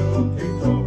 Eu can go.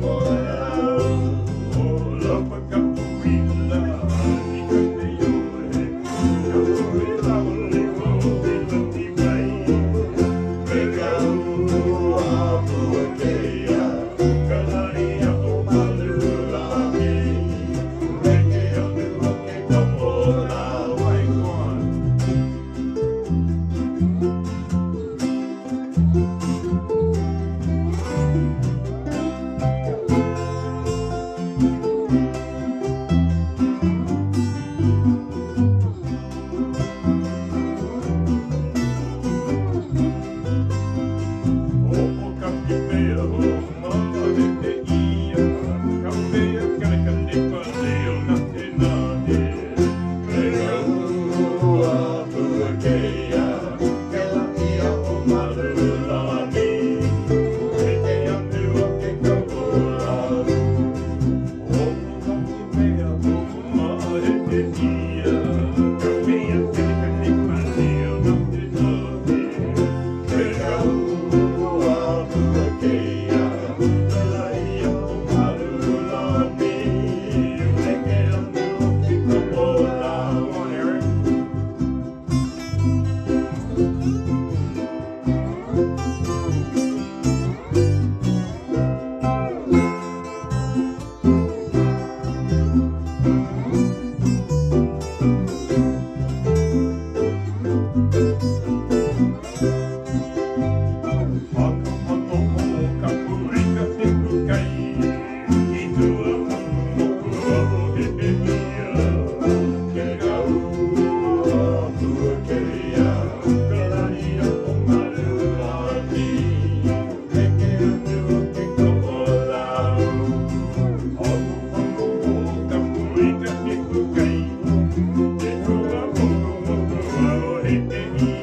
Thank you.